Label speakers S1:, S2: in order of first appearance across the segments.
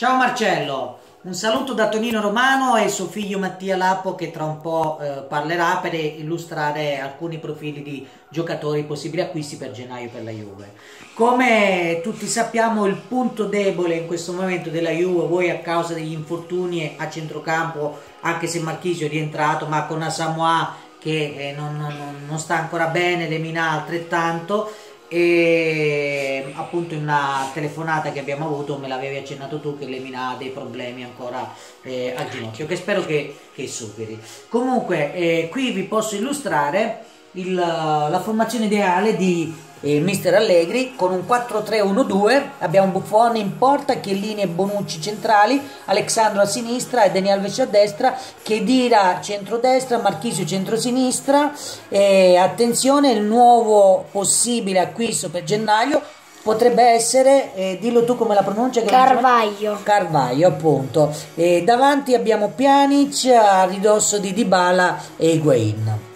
S1: Ciao Marcello, un saluto da Tonino Romano e suo figlio Mattia Lappo che tra un po' eh, parlerà per illustrare alcuni profili di giocatori possibili acquisti per gennaio per la Juve. Come tutti sappiamo il punto debole in questo momento della Juve, vuoi a causa degli infortuni a centrocampo, anche se Marchisio è rientrato, ma con Asamoah che eh, non, non, non, sta ancora bene, Lemina altrettanto, e appunto in una telefonata che abbiamo avuto me l'avevi accennato tu che Lemina ha dei problemi ancora eh, al ginocchio che spero che, che superi. Comunque eh, qui vi posso illustrare il, la formazione ideale di eh, Mister Allegri con un 4-3-1-2 abbiamo Buffon in porta, Chiellini e Bonucci centrali Alexandro a sinistra e Daniel Vesci a destra Chedira centro-destra, Marchisio centro-sinistra e attenzione il nuovo possibile acquisto per gennaio potrebbe essere, eh, dillo tu come la pronuncia
S2: Carvaglio
S1: Carvaglio appunto. E davanti abbiamo Pjanic a ridosso di Dybala e Higuain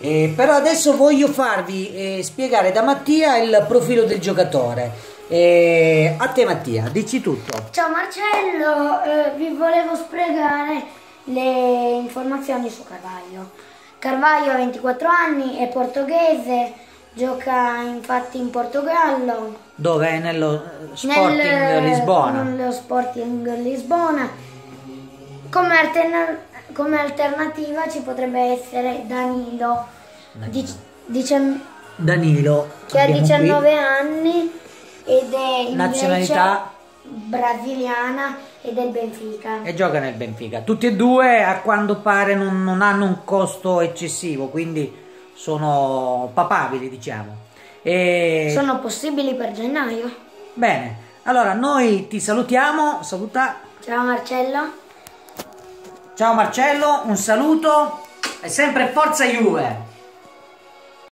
S1: eh, però adesso voglio farvi eh, spiegare da Mattia il profilo del giocatore. Eh, a te Mattia, dici tutto.
S2: Ciao Marcello, eh, vi volevo spiegare le informazioni su Carvaglio. Carvaglio ha 24 anni, è portoghese, gioca infatti in Portogallo.
S1: Dove? Nello Sporting Nel, Lisbona.
S2: Nello Sporting Lisbona. Come alternativa come alternativa ci potrebbe essere Danilo,
S1: Danilo.
S2: Dic-
S1: Danilo
S2: che ha 19 qui. anni ed è
S1: nazionalità
S2: brasiliana e del Benfica.
S1: E gioca nel Benfica. Tutti e due a quanto pare non, non hanno un costo eccessivo, quindi sono papabili diciamo.
S2: E... Sono possibili per gennaio.
S1: Bene, allora noi ti salutiamo, saluta.
S2: Ciao Marcello.
S1: Ciao Marcello, un saluto e sempre forza Juve!